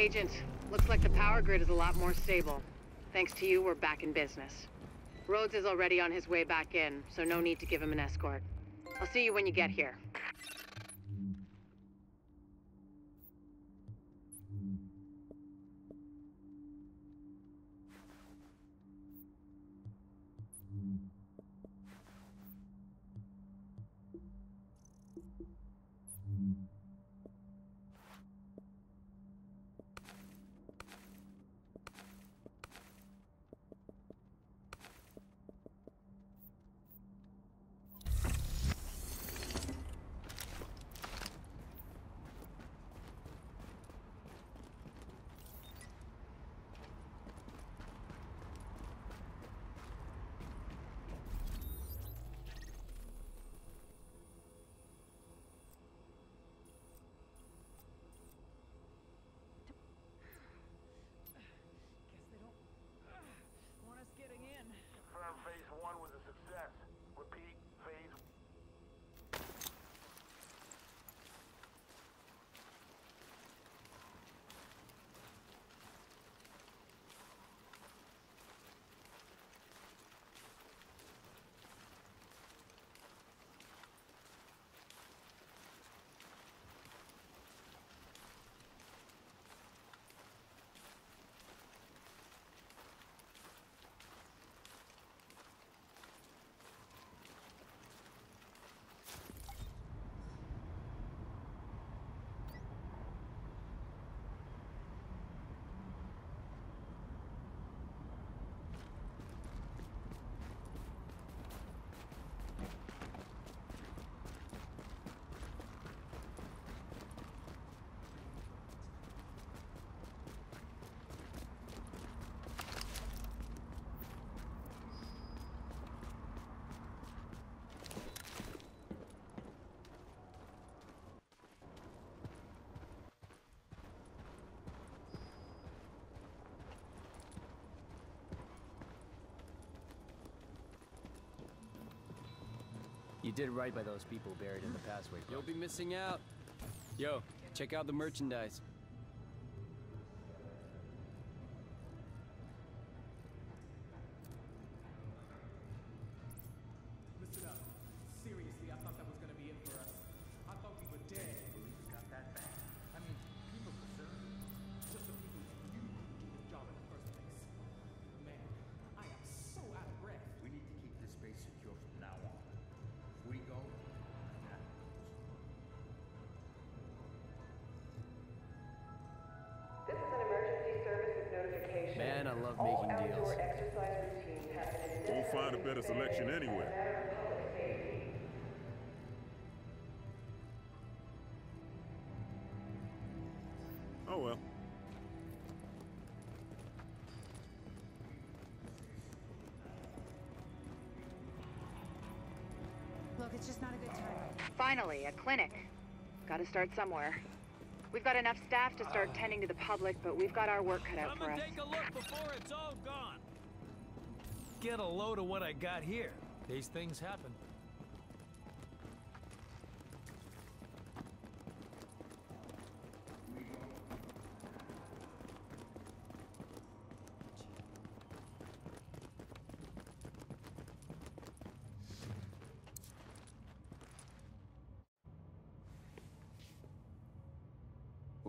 Agent, looks like the power grid is a lot more stable. Thanks to you, we're back in business. Rhodes is already on his way back in, so no need to give him an escort. I'll see you when you get here. You did right by those people buried in the passway. You'll be missing out. Yo, check out the merchandise. Been We'll find a better selection anywhere. matter of public safety. Oh well. Look, it's just not a good time. Finally, a clinic. Gotta start somewhere. We've got enough staff to start tending to the public, but we've got our work cut out Come for and us. take a look before it's all gone. Get a load of what I got here. These things happen.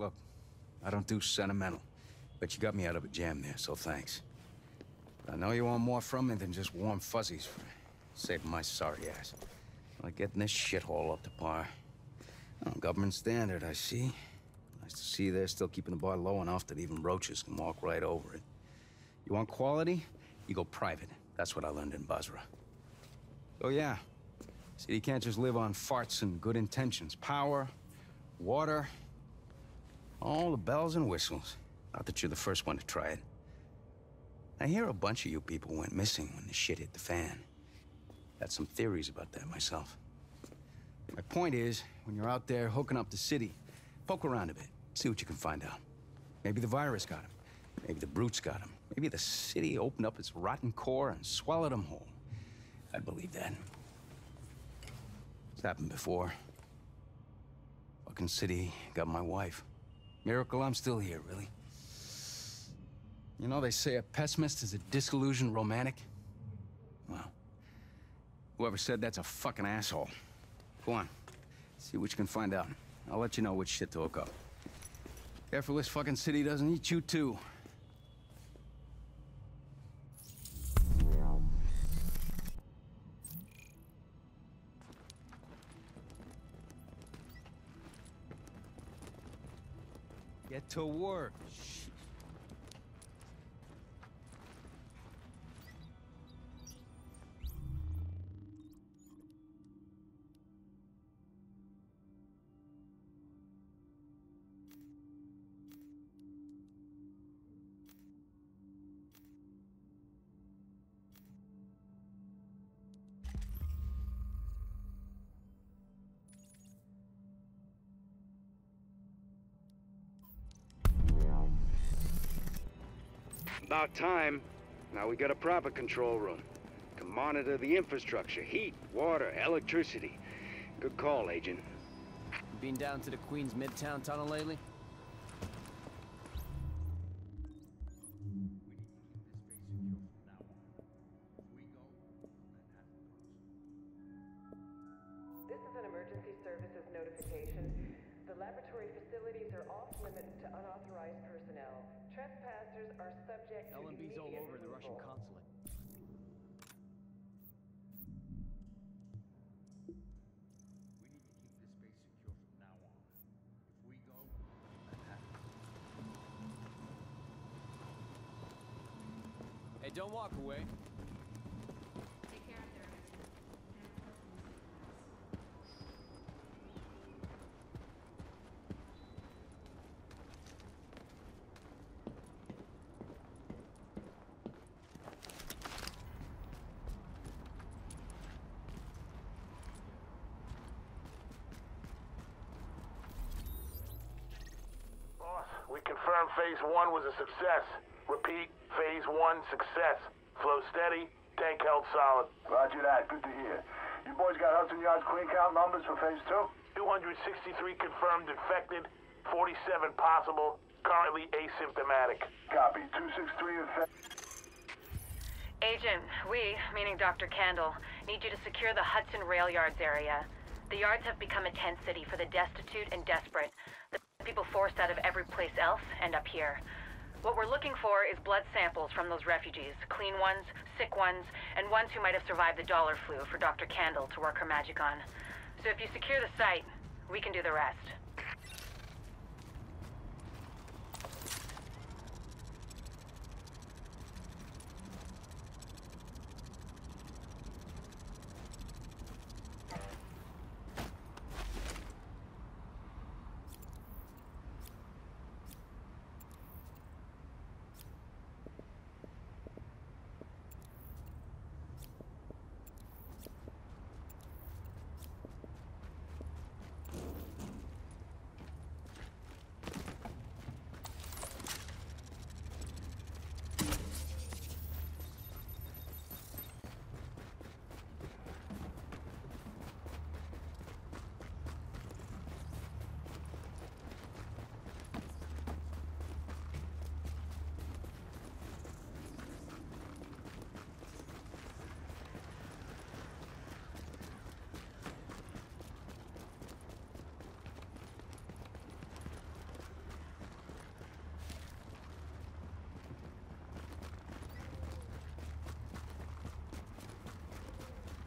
Look, I don't do sentimental, but you got me out of a jam there, so thanks. I know you want more from me than just warm fuzzies saving my sorry ass. Like getting this shithole up to par. Government standard, I see. Nice to see they're still keeping the bar low enough that even roaches can walk right over it. You want quality? You go private. That's what I learned in Basra. Oh, yeah. You can't just live on farts and good intentions. Power, water, all the bells and whistles. Not that you're the first one to try it. I hear a bunch of you people went missing when the shit hit the fan. Got some theories about that myself. My point is, when you're out there hooking up the city, poke around a bit, see what you can find out. Maybe the virus got him. Maybe the brutes got him. Maybe the city opened up its rotten core and swallowed him whole. I'd believe that. It's happened before. Fucking city got my wife. Miracle I'm still here, really. You know, they say a pessimist is a disillusioned romantic. Well, whoever said that's a fucking asshole. Go on. See what you can find out. I'll let you know which shit to hook up. This fucking city doesn't eat you too. To work. About time. Now we got a proper control room. Can monitor the infrastructure, heat, water, electricity. Good call, Agent. Been down to the Queens Midtown Tunnel lately? Don't walk away. Boss, we confirm phase one was a success. Repeat, phase one success. Flow steady, tank held solid. Roger that. Good to hear. You boys got Hudson Yards clean count numbers for phase two? 263 confirmed infected, 47 possible, currently asymptomatic. Copy. 263 infected. Agent, we, meaning Dr. Kandel, need you to secure the Hudson Rail Yards area. The yards have become a tent city for the destitute and desperate. The people forced out of every place else end up here. What we're looking for is blood samples from those refugees. Clean ones, sick ones, and ones who might have survived the dollar flu for Dr. Kandel to work her magic on. So if you secure the site, we can do the rest.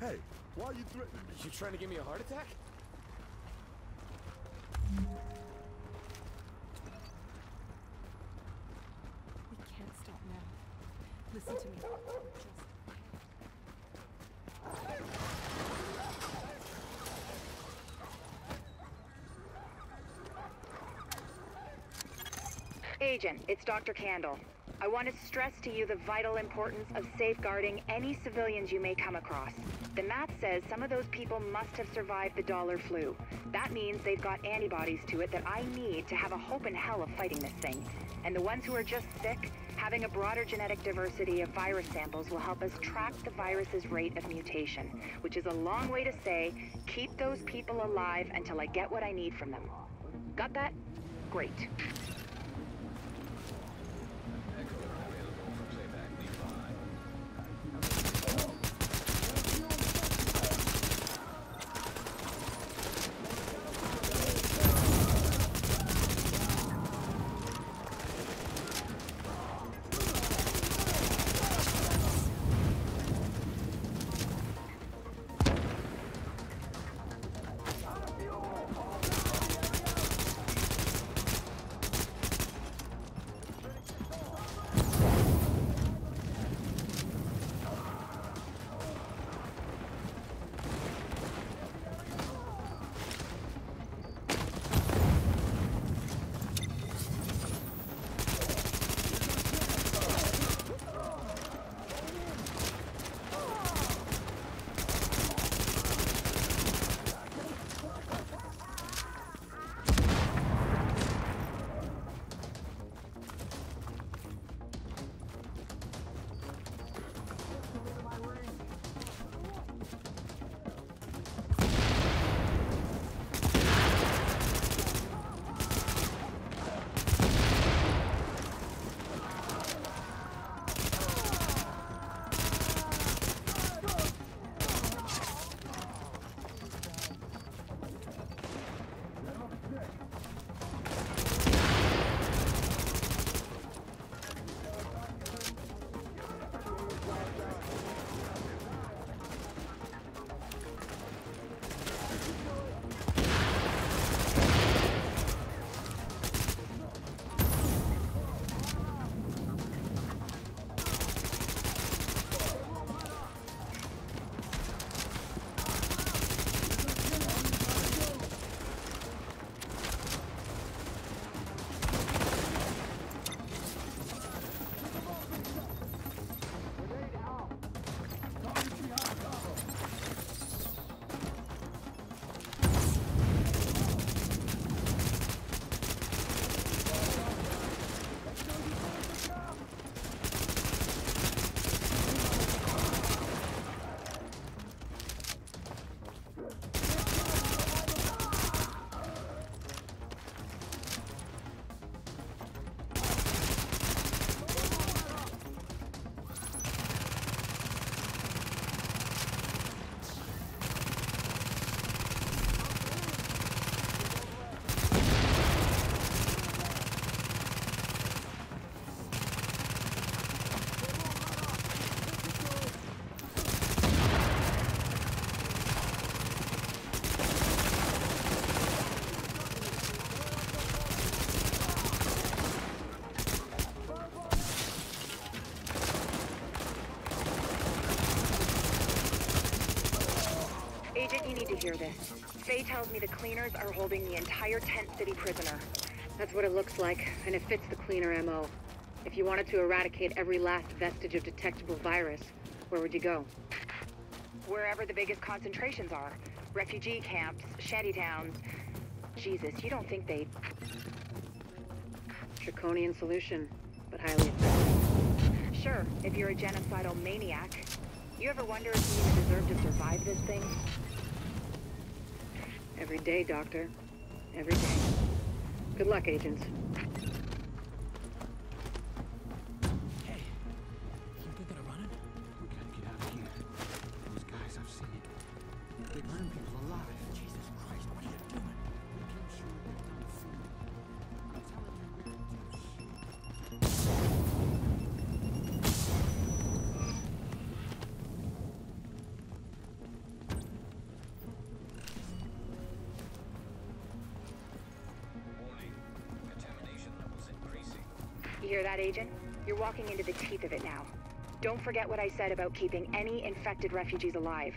Hey, why are you threatening me? You trying to give me a heart attack? We can't stop now. Listen to me. Agent, it's Dr. Kandel. I want to stress to you the vital importance of safeguarding any civilians you may come across. The math says some of those people must have survived the dollar flu. That means they've got antibodies to it that I need to have a hope in hell of fighting this thing. And the ones who are just sick, having a broader genetic diversity of virus samples will help us track the virus's rate of mutation, which is a long way to say, keep those people alive until I get what I need from them. Got that? Great. Hear this. Faye tells me the cleaners are holding the entire tent city prisoner. That's what it looks like, and it fits the cleaner MO. If you wanted to eradicate every last vestige of detectable virus, where would you go? Wherever the biggest concentrations are. Refugee camps, shantytowns. Jesus, you don't think they... Draconian solution, but highly effective. Sure, if you're a genocidal maniac. You ever wonder if you even deserve to survive this thing? Every day, Doctor. Every day. Good luck, agents. Hear that, Agent? You're walking into the teeth of it now. Don't forget what I said about keeping any infected refugees alive.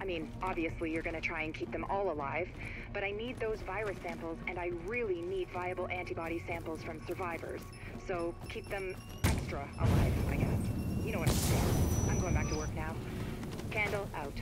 I mean, obviously you're gonna try and keep them all alive, but I need those virus samples, and I really need viable antibody samples from survivors. So keep them extra alive, I guess. You know what I'm saying. I'm going back to work now. Kandel out.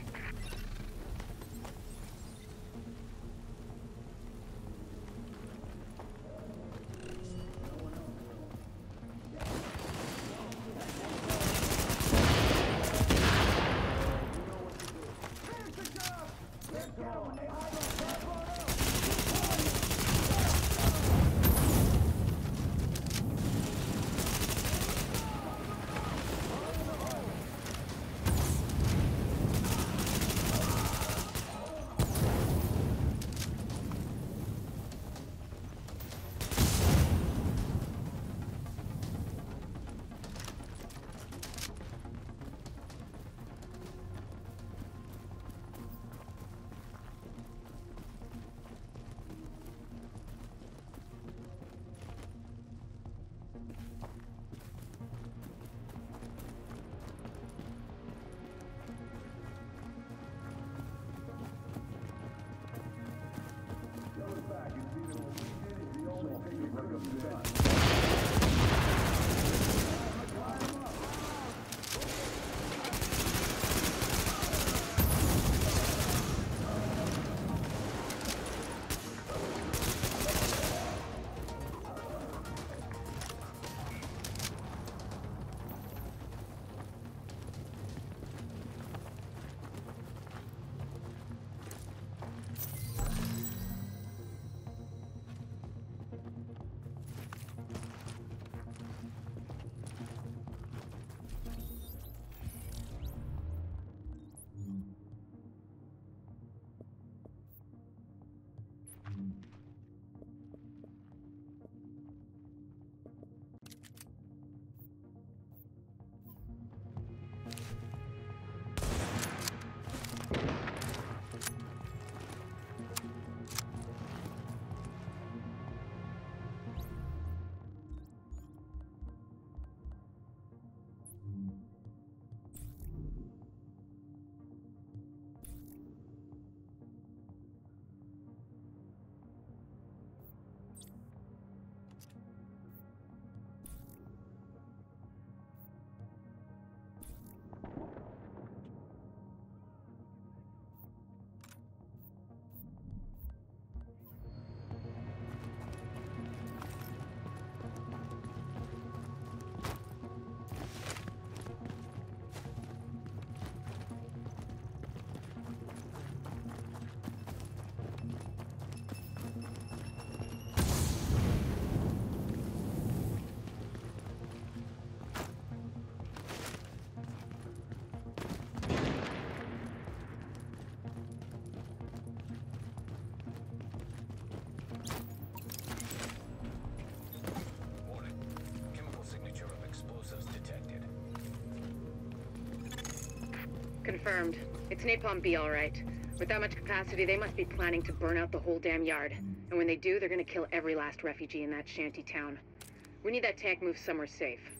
Confirmed. It's Napalm B, all right. With that much capacity, they must be planning to burn out the whole damn yard. And when they do, they're gonna kill every last refugee in that shanty town. We need that tank moved somewhere safe.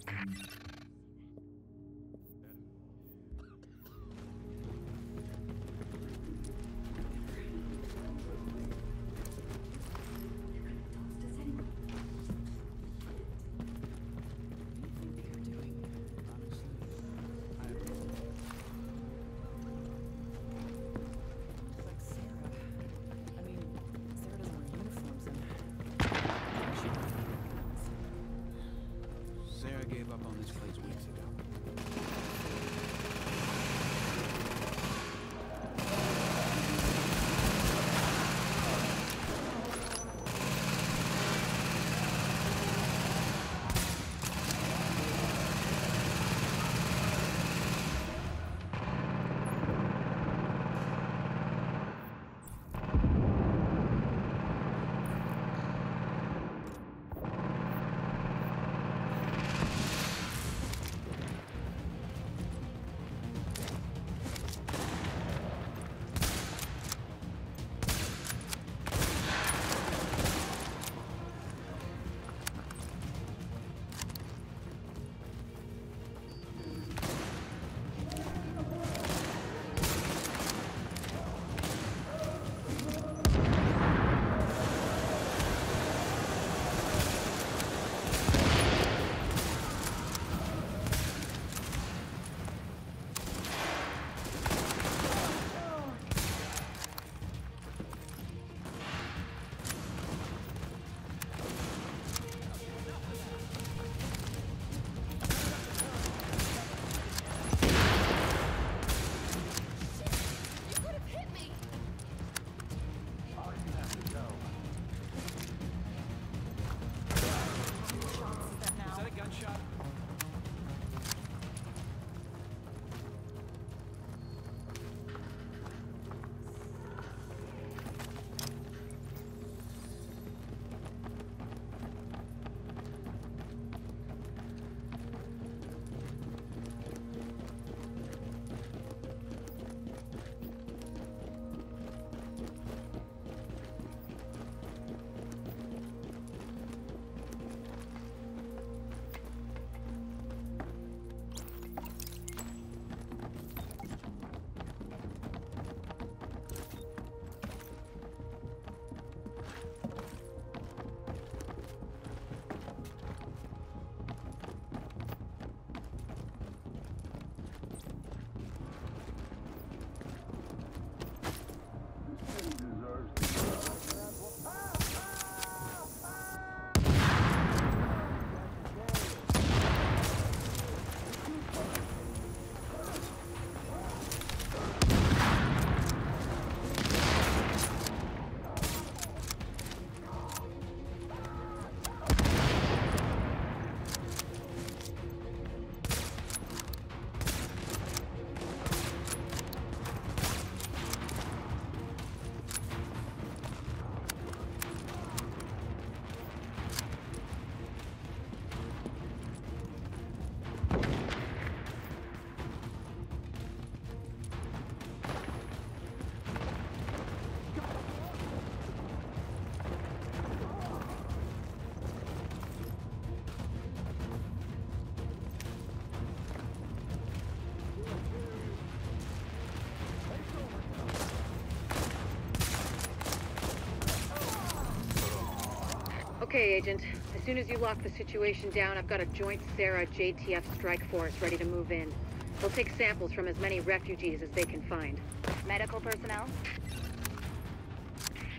Okay, Agent. As soon as you lock the situation down, I've got a joint CERA JTF strike force ready to move in. They'll take samples from as many refugees as they can find. Medical personnel?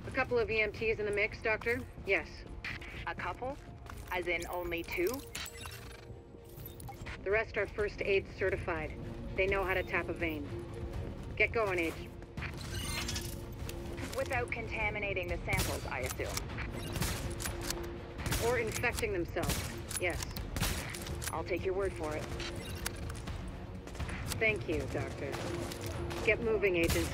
A couple of EMTs in the mix, Doctor? Yes. A couple? As in only two? The rest are first aid certified. They know how to tap a vein. Get going, Age. Without contaminating the samples, I assume. Or infecting themselves. Yes. I'll take your word for it. Thank you, Doctor. Get moving, Agent.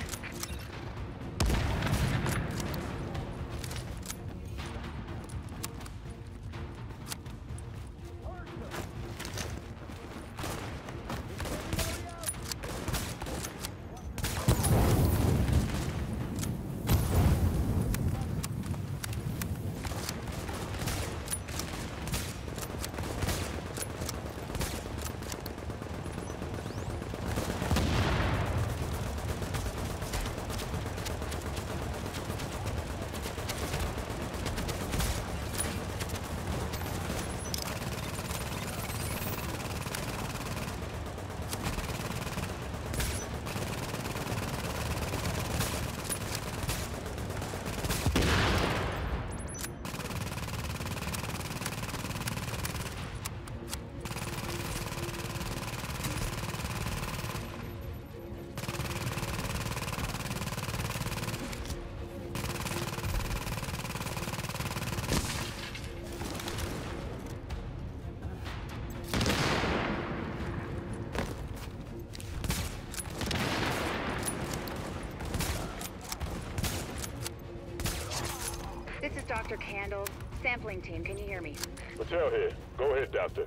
Dr. Kandel. Sampling team, can you hear me? Patel here. Go ahead, Doctor.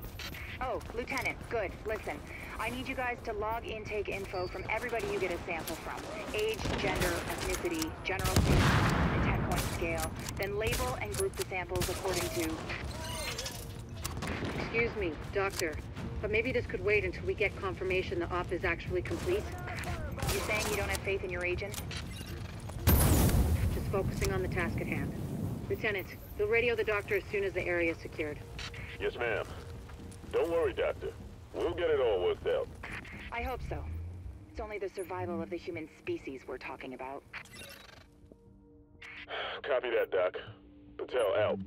Oh, Lieutenant, good. Listen, I need you guys to log intake info from everybody you get a sample from. Age, gender, ethnicity, general status, the 10-point scale. Then label and group the samples according to... Excuse me, Doctor. But maybe this could wait until we get confirmation the op is actually complete. You saying you don't have faith in your agent? Just focusing on the task at hand. Lieutenant, you'll radio the doctor as soon as the area is secured. Yes, ma'am. Don't worry, Doctor. We'll get it all worked out. I hope so. It's only the survival of the human species we're talking about. Copy that, Doc. Patel out.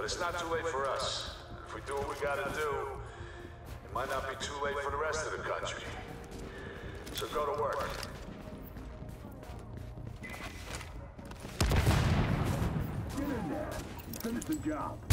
But it's not too late for us. If we do what we gotta do, it might not be too late for the rest of the country. So go to work. Get in there. Finish the job.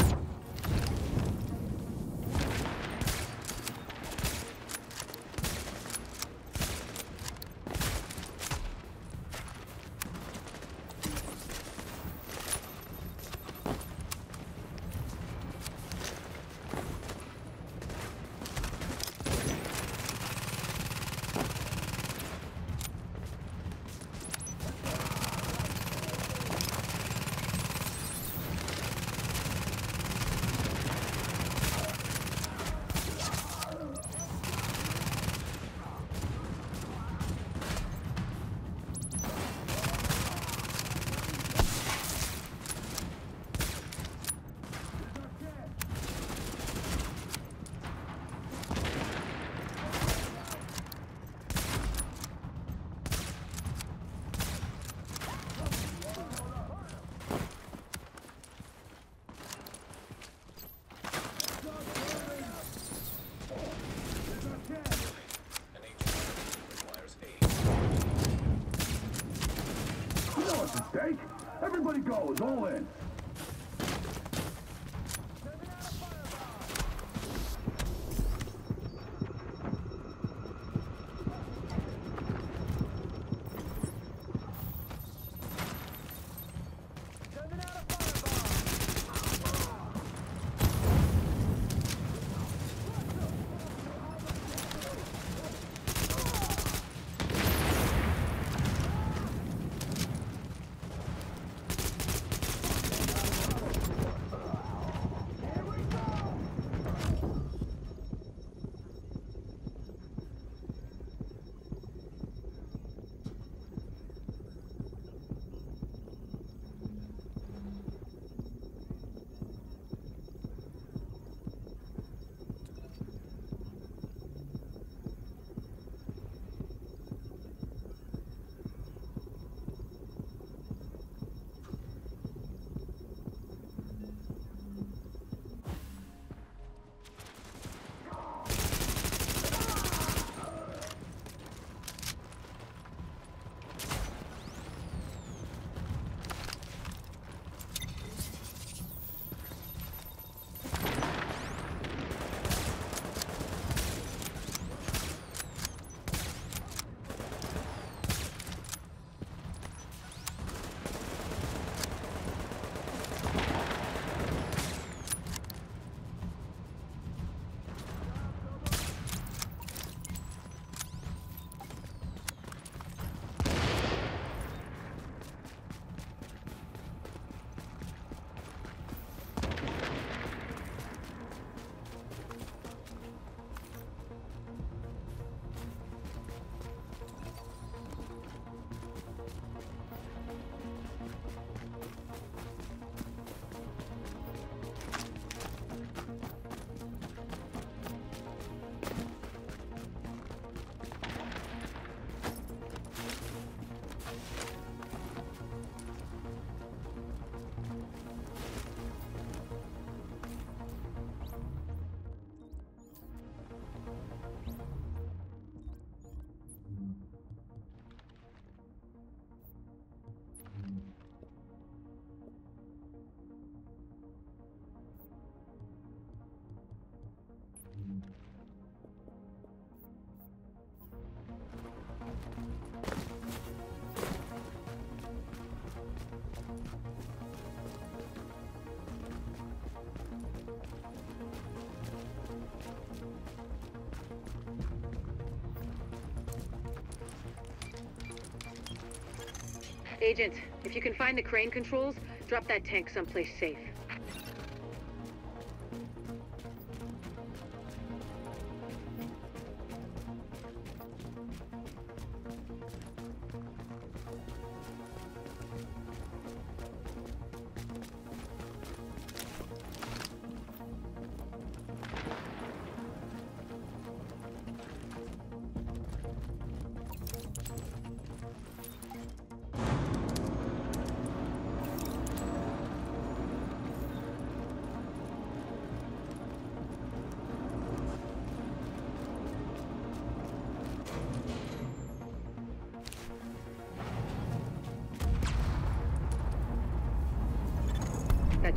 Agent, if you can find the crane controls, drop that tank someplace safe.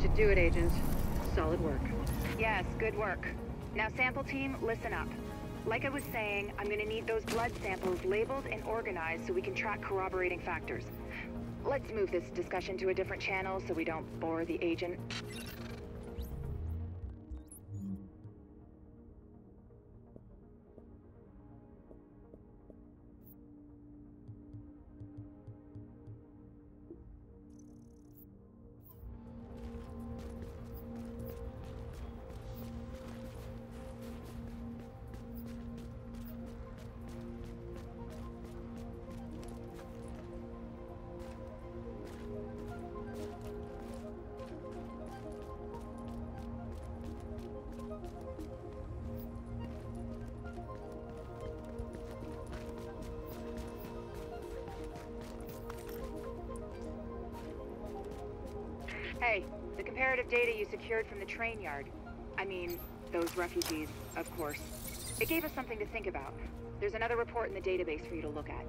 Should do it, Agent. Solid work. Yes, good work. Now, sample team, listen up. Like I was saying, I'm gonna need those blood samples labeled and organized so we can track corroborating factors. Let's move this discussion to a different channel so we don't bore the agent. Hey, the comparative data you secured from the train yard. I mean, those refugees, of course. It gave us something to think about. There's another report in the database for you to look at.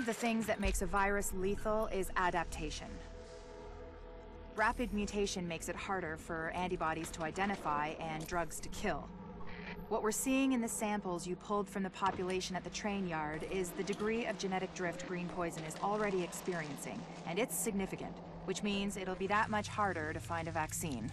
Of the things that makes a virus lethal is adaptation. Rapid mutation makes it harder for antibodies to identify and drugs to kill. What we're seeing in the samples you pulled from the population at the train yard is the degree of genetic drift green poison is already experiencing, and it's significant, which means it'll be that much harder to find a vaccine.